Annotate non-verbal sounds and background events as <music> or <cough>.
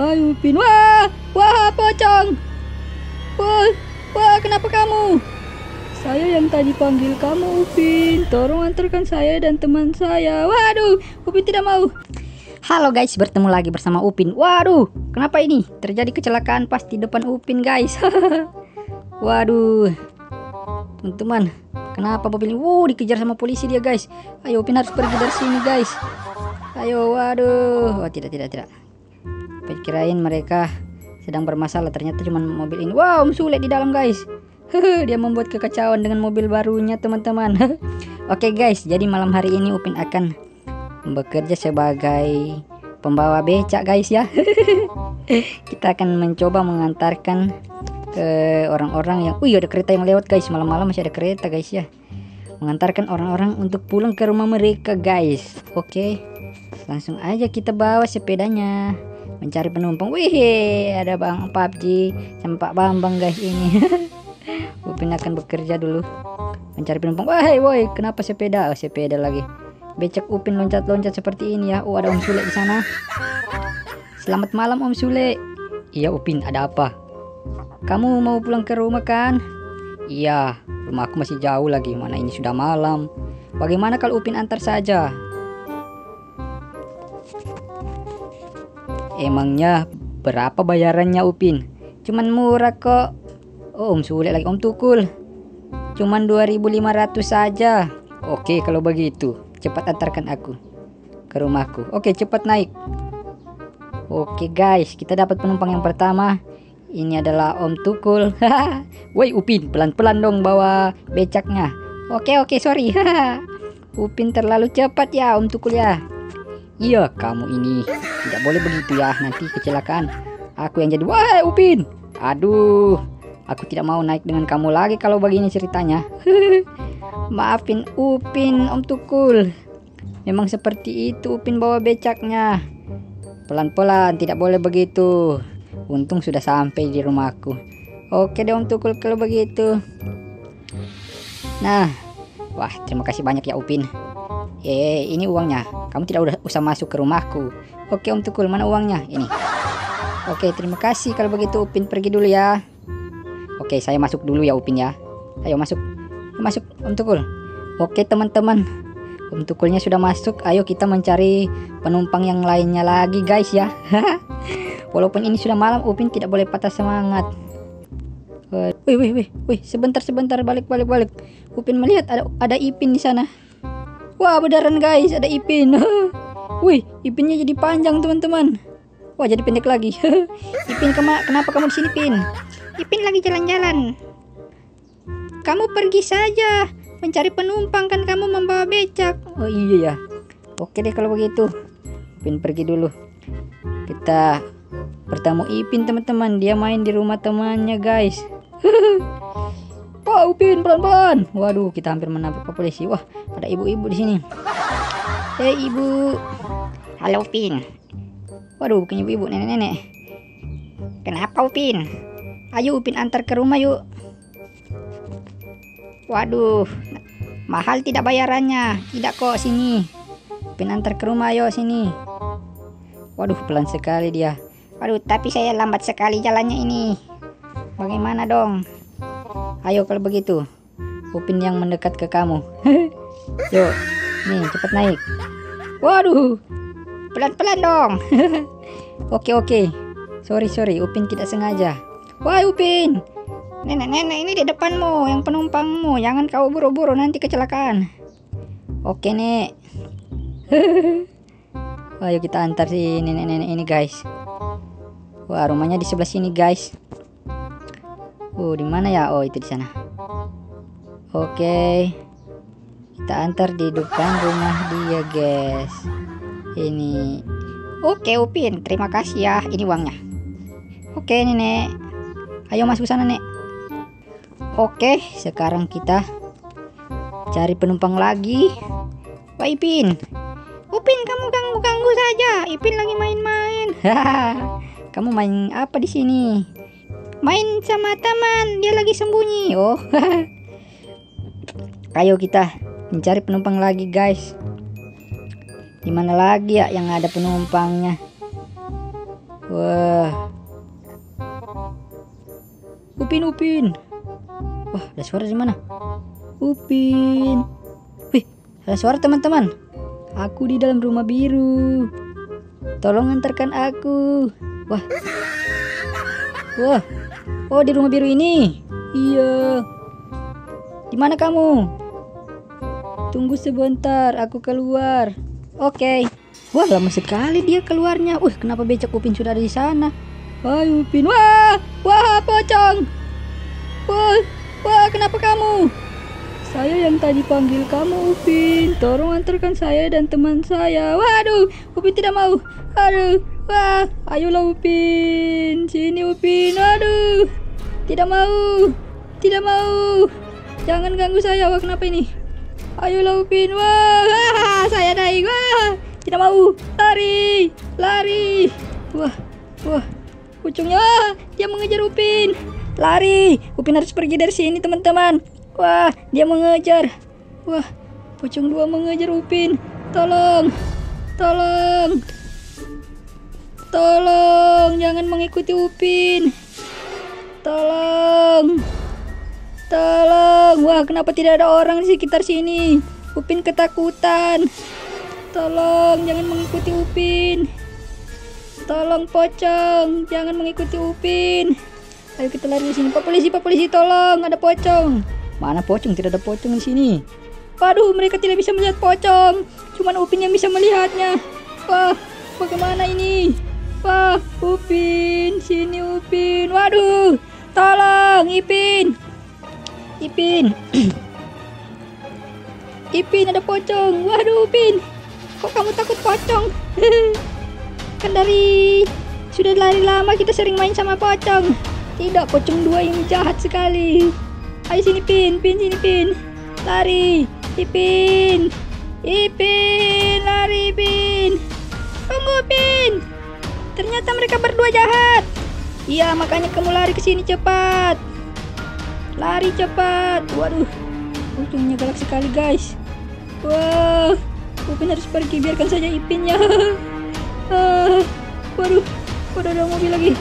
Ayo Upin, wah, wah pocong. Wah, wah kenapa kamu? Saya yang tadi panggil kamu Upin. Tolong antarkan saya dan teman saya. Waduh, Upin tidak mau. Halo guys, bertemu lagi bersama Upin. Waduh, kenapa ini? Terjadi kecelakaan pas di depan Upin guys. <laughs> Waduh, teman-teman, kenapa mobil ini? Wow, dikejar sama polisi dia guys. Ayo Upin harus pergi dari sini guys. Ayo, waduh. Oh tidak, tidak, tidak. Pikirain mereka sedang bermasalah. Ternyata cuma mobil ini. Wow, Sule di dalam guys. Dia membuat kekacauan dengan mobil barunya teman-teman. <laughs> Oke guys, jadi malam hari ini Upin akan bekerja sebagai pembawa becak guys ya. <laughs> Kita akan mencoba mengantarkan ke orang-orang yang, wih ada kereta yang lewat guys. Malam-malam masih ada kereta guys ya. Mengantarkan orang-orang untuk pulang ke rumah mereka guys. Oke, langsung aja kita bawa sepedanya mencari penumpang. Wih, ada Bang PUBG sama Pak Bambang guys ini. <laughs> Upin akan bekerja dulu mencari penumpang. Wahai, woi, kenapa sepeda? Oh, sepeda lagi. Becak Upin loncat-loncat seperti ini ya. Oh, ada Om Sule di sana. Selamat malam Om Sule. Iya, Upin, ada apa? Kamu mau pulang ke rumah kan? Iya, rumahku masih jauh lagi. Mana ini sudah malam. Bagaimana kalau Upin antar saja? Emangnya berapa bayarannya Upin? Cuman murah kok. Oh, Om Sule lagi Om Tukul. Cuman 2500 saja. Oke, kalau begitu, cepat antarkan aku ke rumahku. Oke, cepat naik. Oke guys, kita dapat penumpang yang pertama. Ini adalah Om Tukul. <laughs> Woi Upin, pelan-pelan dong bawa becaknya. Oke oke sorry. <laughs> Upin terlalu cepat ya Om Tukul ya. Iya, kamu ini tidak boleh begitu ya, nanti kecelakaan. Aku yang jadi, wah Upin. Aduh, aku tidak mau naik dengan kamu lagi kalau begini ceritanya. <laughs> Maafin Upin, Om Tukul. Memang seperti itu Upin bawa becaknya. Pelan-pelan, tidak boleh begitu. Untung sudah sampai di rumahku. Oke deh Om Tukul kalau begitu. Nah, wah terima kasih banyak ya Upin. Eh, ini uangnya. Kamu tidak udah usah masuk ke rumahku. Oke Om Tukul, mana uangnya? Ini. Oke, terima kasih kalau begitu Upin pergi dulu ya. Oke, saya masuk dulu ya Upin ya. Ayo masuk. Masuk Om Tukul. Oke teman-teman. Om Tukulnya sudah masuk. Ayo kita mencari penumpang yang lainnya lagi guys ya. <laughs> Walaupun ini sudah malam, Upin tidak boleh patah semangat. Wih, wih, wih, wih, sebentar, sebentar, balik, balik, balik. Upin melihat ada ada Ipin di sana. Wah, beneran guys, ada Ipin. <laughs> Wih, Ipinnya jadi panjang teman-teman. Wah, jadi pendek lagi. <laughs> Ipin, kema kenapa kamu di sini, Pin? Ipin lagi jalan-jalan. Kamu pergi saja mencari penumpang kan kamu membawa becak. Oh iya ya. Oke deh kalau begitu. Ipin pergi dulu. Kita bertemu Ipin teman-teman. Dia main di rumah temannya guys. Wah, Upin pelan-pelan. Waduh, kita hampir menabrak polisi. Wah, ada ibu-ibu di sini. Hei ibu. Halo Upin. Waduh, bukan ibu-ibu, nenek-nenek. Kenapa Upin? Ayo Upin antar ke rumah yuk. Waduh, mahal tidak bayarannya? Tidak kok sini. Upin antar ke rumah yuk sini. Waduh, pelan sekali dia. Waduh, tapi saya lambat sekali jalannya ini. Bagaimana dong? Ayo kalau begitu. Upin yang mendekat ke kamu. <laughs> Yuk, nih cepat naik. Waduh, pelan-pelan dong. <laughs> oke oke. Sorry sorry, Upin tidak sengaja. Wah Upin, nenek-nenek ini di depanmu, yang penumpangmu. Jangan kau buru-buru nanti kecelakaan. Oke nek. <laughs> Ayo kita antar si nenek-nenek ini guys. Wah rumahnya di sebelah sini guys. Oh, di mana ya? Oh, itu di sana. Oke. Kita antar di depan rumah dia, guys. Ini. Oke, Upin. Terima kasih ya. Ini uangnya. Oke, Nenek. Ayo masuk sana, Nek. Oke, sekarang kita cari penumpang lagi. Wah, Ipin. Upin, kamu ganggu-ganggu saja. Ipin lagi main-main. <laughs> kamu main apa di sini? Main sama teman dia lagi sembunyi oh <laughs> ayo kita mencari penumpang lagi guys di mana lagi ya yang ada penumpangnya Wah. Upin, Upin. Wah, ada suara di mana? Upin. Wih, ada suara teman-teman. Aku di dalam rumah biru. Tolong antarkan aku. Wah. Wah. Oh, di rumah biru ini. Iya. Di mana kamu? Tunggu sebentar, aku keluar. Oke. Wah, lama sekali dia keluarnya. Wih, kenapa becak Upin sudah ada di sana? Hai Upin. Wah, wah pocong. Wah, wah kenapa kamu? Saya yang tadi panggil kamu Upin. Tolong antarkan saya dan teman saya. Waduh, Upin tidak mau. Aduh, wah, ayolah Upin. Sini Upin. Aduh, tidak mau. Tidak mau. Jangan ganggu saya. Wah, kenapa ini? Ayolah Upin. Wah, <laughs> saya naik. Wah, tidak mau. Lari, lari. Wah, wah. Pucungnya, wah, dia mengejar Upin. Lari. Upin harus pergi dari sini, teman-teman. Wah, dia mengejar. Wah, pocong dua mengejar Upin. Tolong. Tolong. Tolong, jangan mengikuti Upin. Tolong. Tolong. Wah, kenapa tidak ada orang di sekitar sini? Upin ketakutan. Tolong, jangan mengikuti Upin. Tolong pocong, jangan mengikuti Upin. Ayo kita lari di sini. Pak polisi, Pak polisi, tolong, ada pocong. Mana pocong? Tidak ada pocong di sini. Waduh, mereka tidak bisa melihat pocong. Cuman Upin yang bisa melihatnya. Wah, bagaimana ini? Wah, Upin, sini Upin. Waduh, tolong Ipin. Ipin. <clears throat> Ipin ada pocong. Waduh, Upin. Kok kamu takut pocong? <laughs> kan dari sudah lari lama kita sering main sama pocong. Tidak, pocong dua ini jahat sekali. Ayo sini Pin, Pin sini Pin. Lari, Ipin. Ipin, lari Pin. Tunggu Pin. Ternyata mereka berdua jahat. Iya, makanya kamu lari ke sini cepat. Lari cepat. Waduh. Pocongnya galak sekali, guys. Wah, Upin harus pergi biarkan saja Ipin ya. <laughs> Ah, waduh, waduh ada mobil lagi.